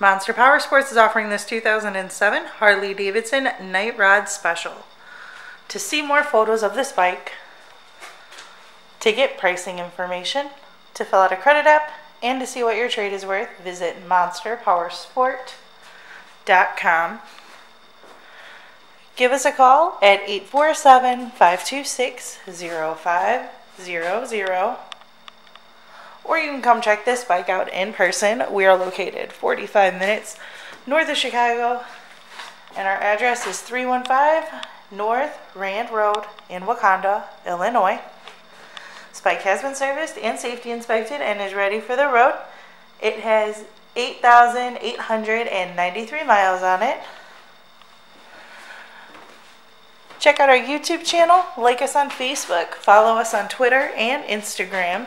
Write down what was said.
Monster Power Sports is offering this 2007 Harley Davidson Night Rod Special. To see more photos of this bike, to get pricing information, to fill out a credit app, and to see what your trade is worth, visit monsterpowersport.com. Give us a call at 847 526 0500 or you can come check this bike out in person. We are located 45 minutes north of Chicago, and our address is 315 North Rand Road in Wauconda, Illinois. This bike has been serviced and safety inspected and is ready for the road. It has 8,893 miles on it. Check out our YouTube channel, like us on Facebook, follow us on Twitter and Instagram.